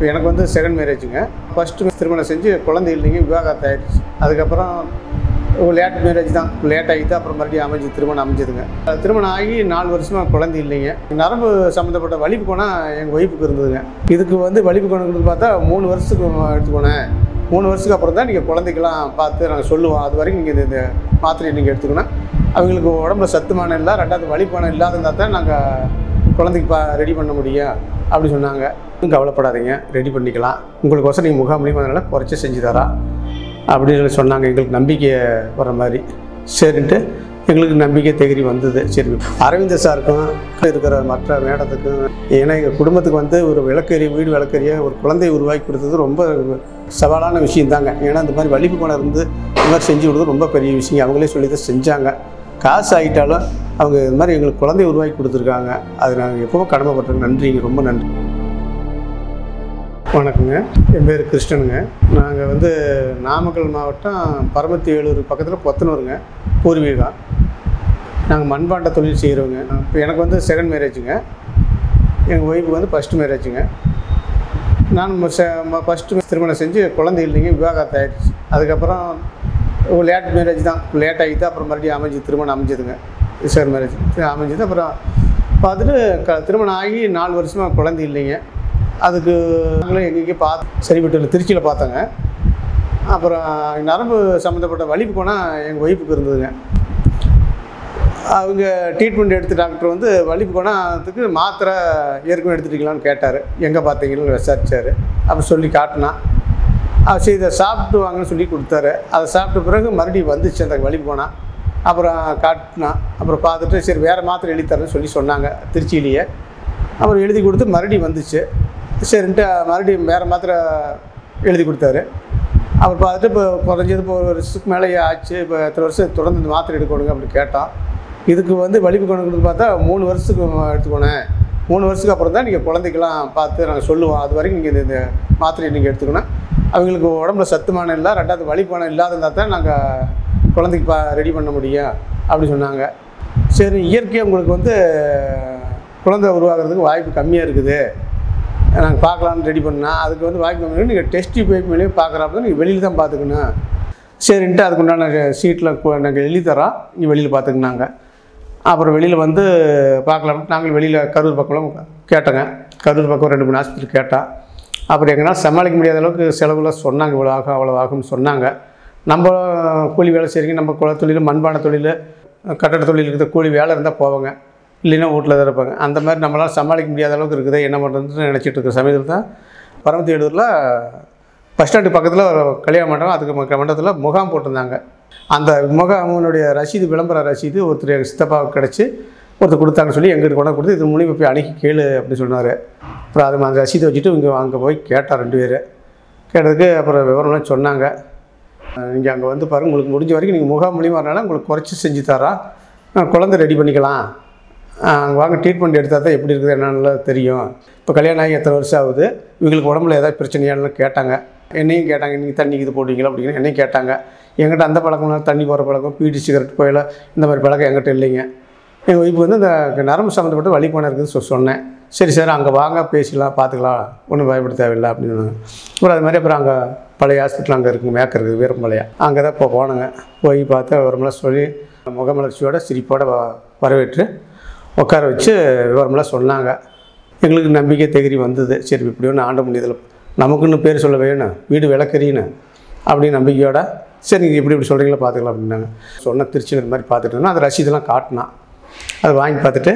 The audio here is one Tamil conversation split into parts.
இப்போ எனக்கு வந்து செகண்ட் மேரேஜுங்க ஃபஸ்ட்டு திருமணம் செஞ்சு குழந்தை இல்லைங்க விவாகரத்து ஆயிடுச்சு. அதுக்கப்புறம் லேட் மேரேஜ் தான். லேட் ஆகிட்டு அப்புறம் மறுபடியும் அமைஞ்சு திருமணம் அமைஞ்சதுங்க. அது திருமணம் ஆகி நாலு வருஷமாக குழந்தை இல்லைங்க. நரம்பு சம்மந்தப்பட்ட வலிப்பு கோணம் எங்கள் ஒய்ஃபுக்கு இருந்ததுங்க. இதுக்கு வந்து வலிப்பு கோணங்கிறது பார்த்தா மூணு வருஷத்துக்கு எடுத்துக்கோனேன். மூணு வருஷத்துக்கு அப்புறம் தான் நீங்கள் குழந்தைக்கெல்லாம் பார்த்து நாங்கள் சொல்லுவோம். அது வரைக்கும் நீங்கள் இந்த மாத்திரையை நீங்கள் எடுத்துக்கணும். அவங்களுக்கு உடம்புல சத்துமானம் இல்லை ரெண்டாவது வலிப்பானம் இல்லாத தான் நாங்கள் குழந்தைக்கு பா ரெடி பண்ண முடியும். அப்படி சொன்னாங்க. கவலைப்படாதீங்க ரெடி பண்ணிக்கலாம். உங்களுக்கு வசதி நீங்கள் முகாம் மூலியமாக அதனால் குறைச்சி செஞ்சு தரா. அப்படின்னு சொல்லி சொன்னாங்க. எங்களுக்கு நம்பிக்கை வர மாதிரி. சரின்ட்டு எங்களுக்கு நம்பிக்கை தகுதி வந்தது. சரி அரவிந்த சாருக்கும் இருக்கிற மற்ற மேடத்துக்கும் ஏன்னா எங்கள் குடும்பத்துக்கு வந்து ஒரு விளக்கெரிய வீடு விளக்கெரிய ஒரு குழந்தையை உருவாக்கி கொடுத்தது ரொம்ப சவாலான விஷயம் தாங்க. ஏன்னா இந்த மாதிரி வலிப்பு பணம் இருந்து இந்த மாதிரி செஞ்சு கொடுத்தது ரொம்ப பெரிய விஷயம். அவங்களே சொல்லி தான் செஞ்சாங்க. காசு ஆகிட்டாலும் அவங்க இது மாதிரி எங்களுக்கு குழந்தைய உருவாக்கி கொடுத்துருக்காங்க. அது நாங்கள் எப்பவும் கடமைப்பட்டிருக்கோம். நன்றிங்க ரொம்ப நன்றி. வணக்கங்க. என் பேர் கிருஷ்ணனுங்க. நாங்கள் வந்து நாமக்கல் மாவட்டம் பரமத்தி வேலூர் பக்கத்தில் பொத்தனூருங்க பூர்வீகம். நாங்கள் மண்பாண்ட தொழில் செய்கிறவங்க இப்போ எனக்கு வந்து செகண்ட் மேரேஜுங்க எங்கள் ஒய்ஃபுக்கு வந்து ஃபஸ்ட்டு மேரேஜுங்க நான் ஃபஸ்ட்டு திருமணம் செஞ்சு குழந்தை இல்லைங்க விவாகரத்து ஆயிடுச்சு. அதுக்கப்புறம் லேட் மேரேஜ் தான். லேட் ஆகிட்டு அப்புறம் மறுபடியும் அமைஞ்சு திருமணம் அமைஞ்சதுங்க. செகண்ட் மேரேஜ் அமைஞ்சது. அப்புறம் பார்த்துட்டு க திருமணம் ஆகி நாலு வருஷமாக குழந்தை இல்லைங்க. அதுக்கு நாங்களும் எங்கெங்கே பார்த்து சரிப்பட்டு திருச்சியில் பார்த்தோங்க. அப்புறம் நரம்பு சம்மந்தப்பட்ட வலிப்பு போனால் எங்கள் ஒய்ஃபுக்கு இருந்ததுங்க. அவங்க ட்ரீட்மெண்ட் எடுத்த டாக்டர் வந்து வலிப்பு கோணத்துக்கு மாத்திரை ஏற்கனவே எடுத்துட்டீங்களான்னு கேட்டார். எங்கே பார்த்தீங்கன்னு விசாரிச்சார். அப்போ சொல்லி காட்டினா. அவர் சரி இதை சாப்பிட்டு வாங்கன்னு சொல்லி கொடுத்தாரு. அதை சாப்பிட்ட பிறகு மறுபடியும் வந்துச்சு அந்த வலிப்பு போனால் அப்புறம் காட்டினா அப்புறம் பார்த்துட்டு சரி வேறு மாத்திரை எழுதி தரேன்னு சொல்லி சொன்னாங்க திருச்சியிலேயே. அப்புறம் எழுதி கொடுத்து மறுபடியும் வந்துச்சு. சரின்ட்டு மறுபடியும் வேறு மாத்திரை எழுதி கொடுத்தாரு. அப்புறம் பார்த்துட்டு இப்போ குறைஞ்சது இப்போ ஒரு வருஷத்துக்கு மேலே ஆச்சு. இப்போ எத்தனை வருஷம் தொடர்ந்து இந்த மாத்திரை எடுக்கணுங்க அப்படின்னு கேட்டோம் இதுக்கு வந்து வலிப்பு கணக்கு பார்த்தா மூணு வருஷத்துக்கு எடுத்துக்கோனேன் மூணு வருஷத்துக்கு அப்புறம் தான் நீங்கள் குழந்தைக்கெல்லாம் பார்த்து நாங்கள் சொல்லுவோம். அது வரைக்கும் நீங்கள் இந்த மாத்திரையை நீங்கள் எடுத்துக்கணும். அவங்களுக்கு உடம்புல சத்துமானம் இல்லை ரெண்டாவது வலிப்பானம் இல்லாத இருந்தால் தான் நாங்கள் குழந்தைக்கு பா ரெடி பண்ண முடியும் அப்படி சொன்னாங்க. சரி இயற்கையாக உங்களுக்கு வந்து குழந்தை உருவாகிறதுக்கு வாய்ப்பு கம்மியாக இருக்குது. நாங்கள் பார்க்கலான்னு ரெடி பண்ணால் அதுக்கு வந்து வாய்ப்பு கம்மியாக நீங்கள் டெஸ்ட் பைப் மேலேயே பார்க்குறப்ப நீங்கள் வெளியில் தான் பார்த்துக்கணும். சரின்ட்டு அதுக்கு உண்டான சீட்டில் நாங்கள் எழுதி தரோம் நீ வெளியில் பார்த்துக்கினாங்க அப்புறம் வெளியில் வந்து பார்க்கலாம்னு நாங்கள் வெளியில் கரூர் பக்கம்லாம் கேட்டோங்க. கரூர் பக்கம் ரெண்டு மூணு ஆஸ்பத்திரி கேட்டால் அப்புறம் எங்கன்னா சமாளிக்க முடியாத அளவுக்கு செலவுலாம் சொன்னாங்க. இவ்வளோ ஆகும் அவ்வளோ ஆகும்னு சொன்னாங்க. நம்ம கூலி வேலை செய்கிறீங்க நம்ம குல தொழில் மண்பான தொழில் கட்டட தொழில் இருக்கிற கூலி வேலை இருந்தால் போவாங்க. இல்லைன்னா வீட்டில் தான் இருப்பாங்க. அந்த மாதிரி நம்மளால் சமாளிக்க முடியாத அளவுக்கு இருக்குது. என்ன பண்ணுறதுன்னு நினச்சிட்டு இருக்கிற சமயத்தில் தான் பரமத்தி எழுதூரில் பஸ் ஸ்டாண்டு பக்கத்தில் ஒரு கல்யாண மண்டபம் அதுக்கு மண்டபத்தில் முகாம் போட்டிருந்தாங்க. அந்த முகாமனுடைய ரசீது விளம்பர ரசீது ஒருத்தர் எங்கள் சித்தப்பாவுக்கு கிடச்சி ஒருத்தர் கொடுத்தாங்கன்னு சொல்லி எங்கிட்ட கொண்டு கொடுத்து இது மூலியமாக போய் அணுகி கேளு அப்படின்னு சொன்னார். அப்புறம் அது அந்த ரசீதை வச்சுட்டு இங்கே அங்கே போய் கேட்டார் ரெண்டு பேர். கேட்டதுக்கு அப்புறம் விவரம்லாம் சொன்னாங்க. நீங்கள் அங்கே வந்து பாருங்கள் உங்களுக்கு முடிஞ்ச வரைக்கும் நீங்கள் முகாம் மூலியமாக வரனால உங்களுக்கு குறைச்சி செஞ்சு தரா குழந்தை ரெடி பண்ணிக்கலாம். அங்கே வாங்க ட்ரீட்மெண்ட் எடுத்தால் தான் எப்படி இருக்குது என்னென்னலாம் தெரியும். இப்போ கல்யாணம் ஆகி எத்தனை வருஷம் ஆகுது? இவங்களுக்கு உடம்புல ஏதாவது பிரச்சனையானு கேட்டாங்க. என்னையும் கேட்டாங்க நீங்கள் தண்ணி இது போடுவீங்களா? அப்படிங்கிற என்னையும் கேட்டாங்க. எங்கிட்ட அந்த பழக்கம்லாம் தண்ணி போகிற பழக்கம் பீடி சிகரெட் போயில இந்த மாதிரி பழக்கம் எங்கிட்ட இல்லைங்க. எங்கள் வைப்பு வந்து இந்த நரம்பு சம்மந்தப்பட்ட வலிப்பான இருக்குதுன்னு சொ சொன்னேன். சரி சார் அங்கே வாங்க பேசிக்கலாம் பார்த்துக்கலாம் ஒன்றும் பயப்பட தேவையில்லை அப்படின்னு அப்புறம் அது மாதிரி அப்புறம் அங்கே பழைய ஹாஸ்பிட்டல் அங்கே இருக்குங்க மேக்கருக்கு இருக்குது அங்கே தான் இப்போ போனோங்க. போய் பார்த்தா விவரமெல்லாம் சொல்லி முகமலர்ச்சியோட சிரிப்போட வ- வரவேற்று உட்கார வச்சு விவரமெல்லாம் சொன்னாங்க. எங்களுக்கு நம்பிக்கை தகுதி வந்தது. சரி இப்படி ஒன்று ஆண்ட முடியதில். நமக்குன்னு பேர் சொல்ல வேணும் வீடு விளக்கறின்னு. அப்படின்னு நம்பிக்கையோட சரி நீங்கள் இப்படி இப்படி சொல்கிறீங்களா பார்த்துக்கலாம் அப்படின்னாங்க. சொன்ன திருச்சியில் இந்த மாதிரி பார்த்துட்டு இருந்தோம் அந்த ரசீதெல்லாம் காட்டினான். அதை வாங்கி பார்த்துட்டு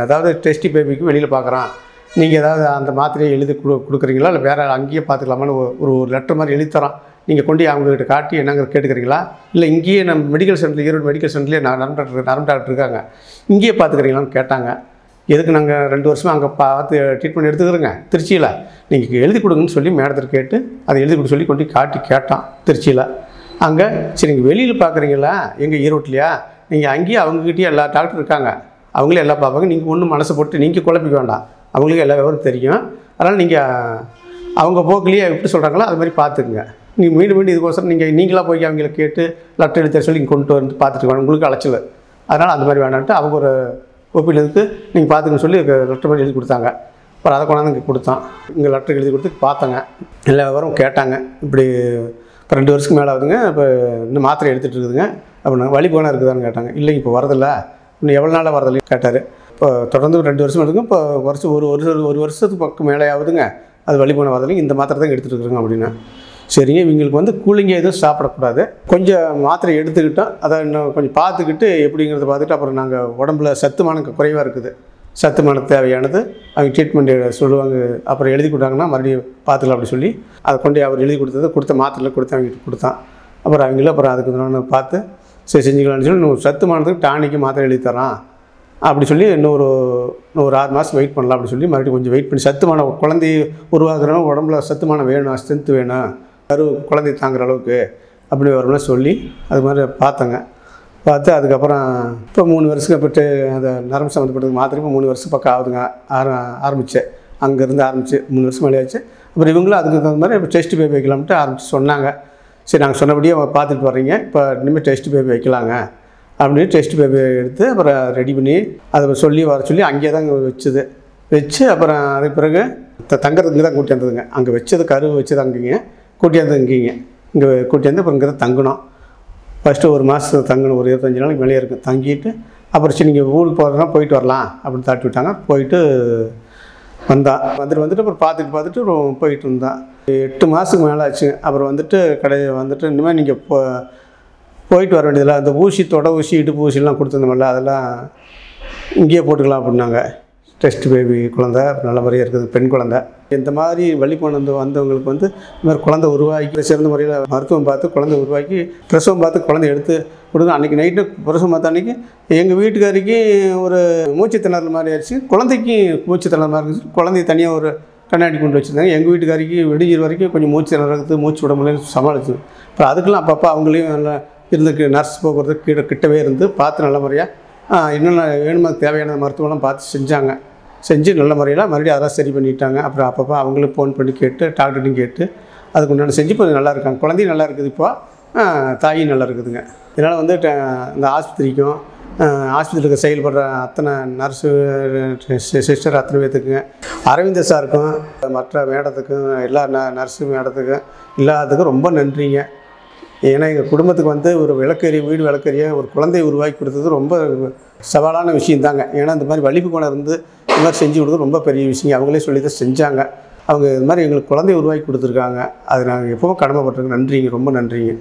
அதாவது டெஸ்டி பேபிக்கு வெளியில் பார்க்குறான். நீங்கள் ஏதாவது அந்த மாத்திரையை எழுதி கொடு கொடுக்குறீங்களா? இல்லை வேறு அங்கேயே பார்த்துக்கலாமான்னு ஒரு ஒரு லெட்டர் மாதிரி எழுதி தரோம் நீங்கள் கொண்டு அவங்ககிட்ட காட்டி என்னங்க கேட்டுக்கிறீங்களா? இல்லை இங்கேயே நம்ம மெடிக்கல் சென்டரில் ஈரோடு மெடிக்கல் சென்டர்லேயே நான் நரம்பு டாக்டர் நரம்பு டாக்டர் இருக்காங்க. இங்கேயே பார்த்துக்கிறீங்களான்னு கேட்டாங்க. எதுக்கு நாங்கள் ரெண்டு வருஷமாக அங்கே பார்த்து ட்ரீட்மெண்ட் எடுத்துக்கிறோங்க? திருச்சியில். நீங்கள் எழுதி கொடுங்கன்னு சொல்லி மேடத்தில் கேட்டு அதை எழுதி கொடுக்க சொல்லி கொண்டு காட்டி கேட்டான் திருச்சியில். அங்கே சரி நீங்கள் வெளியில் பார்க்குறீங்களா? எங்கள் ஈரோட்லையா நீங்கள் அங்கேயே அவங்ககிட்டயே எல்லா டாக்டர் இருக்காங்க. அவங்களே எல்லாம் பார்ப்பாங்க. நீங்கள் ஒன்றும் மனசை போட்டு நீங்கள் குழப்பிக்க வேண்டாம். அவங்களுக்கு எல்லா விவரம் தெரியும். அதனால் நீங்கள் அவங்க போக்குலேயே எப்படி சொல்கிறாங்களோ அது மாதிரி பார்த்துக்குங்க. நீங்கள் மீண்டும் மீண்டும் இதுக்கோசரம் நீங்கள் நீங்களாக போய் அவங்கள கேட்டு லெட்டர் எழுதி தர சொல்லி இங்கே கொண்டு வந்து பார்த்துட்டு வாங்க. உங்களுக்கு அலைச்சல் அதனால் அந்த மாதிரி வேணான்ட்டு அவங்க ஒரு ஒப்பீனியனுக்கு நீங்கள் பார்த்துக்கன்னு சொல்லி லெட்டர் பண்ணி எழுதி கொடுத்தாங்க. அப்புறம் அதை கொண்டாந்து இங்கே கொடுத்தான். இங்கே லெட்டர் எழுதி கொடுத்து பார்த்தாங்க. எல்லா விவரம் கேட்டாங்க. இப்படி இப்போ ரெண்டு வருஷத்துக்கு மேலே ஆகுதுங்க. இப்போ இன்னும் மாத்திரை எடுத்துகிட்டு இருக்குதுங்க. அப்படின்னா வழி போனால் இருக்குதான்னு கேட்டாங்க. இல்லைங்க இப்போ வரதில்லை. இன்னும் எவ்வளோ நாளாக வரதில்லை கேட்டார். இப்போ தொடர்ந்து ரெண்டு வருஷம் எடுத்துங்க இப்போ வருஷம் ஒரு ஒரு ஒரு வருஷத்துக்கு பக்கம் மேலே ஆகுதுங்க அது வழிபோன இந்த மாத்திரை தான் எடுத்துகிட்டு இருக்கிறோங்க அப்படின்னா. சரிங்க இவங்களுக்கு வந்து கூலிங்க எதுவும் சாப்பிடக்கூடாது. கொஞ்சம் மாத்திரை எடுத்துக்கிட்டோம் அதை இன்னும் கொஞ்சம் பார்த்துக்கிட்டு எப்படிங்கிறத பார்த்துட்டு அப்புறம் நாங்கள் உடம்புல சத்துமானம் குறைவாக இருக்குது. சத்துமான தேவையானது. அவங்க ட்ரீட்மெண்ட் சொல்லுவாங்க அப்புறம் எழுதி கொடுத்தாங்கன்னா மறுபடியும் பார்த்துக்கலாம் அப்படி சொல்லி அதை கொண்டு அவர் எழுதி கொடுத்தது கொடுத்த மாத்திரையில் கொடுத்து அவங்ககிட்ட கொடுத்தான். அப்புறம் அவங்களும் அப்புறம் அதுக்கு பார்த்து சரி செஞ்சுக்கலாம்னு சொல்லி இன்னும் சத்துமானத்துக்கு டானிக்கு மாத்திரை எழுதி தரான். அப்படி சொல்லி இன்னொரு இன்னொரு ஆறு மாதம் வெயிட் பண்ணலாம் அப்படி சொல்லி மறுபடியும் கொஞ்சம் வெயிட் பண்ணி சத்துமான குழந்தை உருவாக்குறவங்க உடம்புல சத்துமானம் வேணும் ஸ்ட்ரென்த் வேணும் கரு குழந்தை தாங்குற அளவுக்கு அப்படி வரும்னா சொல்லி அது மாதிரி பார்த்தேங்க. பார்த்து அதுக்கப்புறம் இப்போ மூணு வருஷத்துக்கு போய்ட்டு அந்த நரம்பு சம்மந்தப்பட்டது மாத்திரை இப்போ மூணு வருஷம் பக்கம் ஆகுதுங்க. ஆர ஆரம்பித்தேன் அங்கேருந்து ஆரம்பித்து மூணு வருஷம் மேலே ஆச்சு. அப்புறம் இவங்களும் அதுக்கு தகுந்த மாதிரி இப்போ டெஸ்ட் பேபி வைக்கலாம்ட்டு ஆரம்பிச்சு சொன்னாங்க. சரி நாங்கள் சொன்னபடியே பார்த்துட்டு வர்றீங்க. இப்போ இனிமேல் டெஸ்ட் பேபி வைக்கலாங்க. அப்படின்னு டெஸ்ட் பேப்பர் எடுத்து அப்புறம் ரெடி பண்ணி அதை சொல்லி வர சொல்லி அங்கேயே தான் வச்சுது. வச்சு அப்புறம் அதுக்கு பிறகு த தங்குறதுக்கு தான் கூட்டி வந்ததுங்க. அங்கே வச்சது கருவு வச்சது அங்கேங்க. கூட்டியாந்து இங்கேங்க. இங்கே கூட்டியாந்து அப்புறம் இங்கே தான் தங்கணும். ஃபஸ்ட்டு ஒரு மாதம் தங்கணும். ஒரு இருபத்தஞ்சி நாளைக்கு மேலே இருக்கும். தங்கிட்டு அப்புறம் சரி நீங்கள் ஊருக்கு போகிறதுனா போயிட்டு வரலாம் அப்படின்னு தாட்டி விட்டாங்க. போயிட்டு வந்தான் வந்துட்டு வந்துட்டு அப்புறம் பார்த்துட்டு பார்த்துட்டு போயிட்டு இருந்தான் எட்டு மாதத்துக்கு மேலே ஆச்சு. அப்புறம் வந்துட்டு கடை வந்துட்டு இனிமேல் நீங்கள் போ போயிட்டு வர வேண்டியதில்லை அந்த ஊசி தொட ஊசி இடுப்பு ஊசிலாம் கொடுத்துருந்தோம்ல அதெல்லாம் இங்கேயே போட்டுக்கலாம் அப்படின்னாங்க. டெஸ்ட் பேபி குழந்த நல்ல முறையாக இருக்குது பெண் குழந்தை. இந்த மாதிரி வழி வந்து வந்தவங்களுக்கு வந்து இந்த மாதிரி குழந்தை உருவாக்கி சிறந்த முறையில் மருத்துவம் பார்த்து குழந்தை உருவாக்கி பிரசவம் பார்த்து குழந்தை எடுத்து கொடுங்க. அன்றைக்கி நைட்டு பிரசவம் பார்த்த அன்றைக்கி எங்கள் வீட்டுக்காரிக்கு ஒரு மூச்சு திணறல் மாதிரி ஆயிடுச்சு. குழந்தைக்கும் மூச்சு திணறல் மாதிரி இருந்துச்சு குழந்தைய தனியாக ஒரு கண்ணாடி கொண்டு வச்சுருந்தாங்க. எங்கள் வீட்டுக்காரிக்கு விடிஞ்சிற வரைக்கும் கொஞ்சம் மூச்சு திணறது மூச்சு விட முடியலன்னு சமாளிச்சு. அப்புறம் அதுக்கெல்லாம் அப்பப்போ அவங்களையும் நல்லா இருந்து நர்ஸ் போக்குவரத்து கீழே கிட்டவே இருந்து பார்த்து நல்ல முறையாக என்னென்ன வேணுமோ தேவையான மருத்துவம்லாம் பார்த்து செஞ்சாங்க. செஞ்சு நல்ல முறையில் மறுபடியும் அதெல்லாம் சரி பண்ணிட்டாங்க. அப்புறம் அப்பப்போ அவங்களும் ஃபோன் பண்ணி கேட்டு டாக்டர்ட்டையும் கேட்டு அதுக்கு உண்டான செஞ்சு இப்போ நல்லா இருக்காங்க. குழந்தையும் நல்லா இருக்குது இப்போ. தாயும் நல்லா இருக்குதுங்க. இதனால் வந்து ட- இந்த ஆஸ்பத்திரிக்கும் ஆஸ்பத்திரிக்கு செயல்படுற அத்தனை நர்ஸு சிஸ்டர் அத்தனை பேர்த்துக்குங்க அரவிந்த சாருக்கும் மற்ற மேடத்துக்கும் எல்லா ந நர்ஸு மேடத்துக்கும் எல்லாத்துக்கும் ரொம்ப நன்றிங்க. ஏன்னா எங்கள் குடும்பத்துக்கு வந்து ஒரு விளக்கறி வீடு விளக்கறிய ஒரு குழந்தையை உருவாக்கி கொடுத்தது ரொம்ப சவாலான விஷயம் தாங்க. ஏன்னா இந்த மாதிரி வலிப்பு கோணம் இருந்து இந்த மாதிரி செஞ்சு கொடுத்தது ரொம்ப பெரிய விஷயம் அவங்களே சொல்லி தான் செஞ்சாங்க. அவங்க இது மாதிரி எங்களுக்கு குழந்தைய உருவாக்கி கொடுத்துருக்காங்க. அது நாங்கள் எப்போவும் கடமைப்பட்டிருக்கோம். நன்றிங்க. ரொம்ப நன்றிங்க.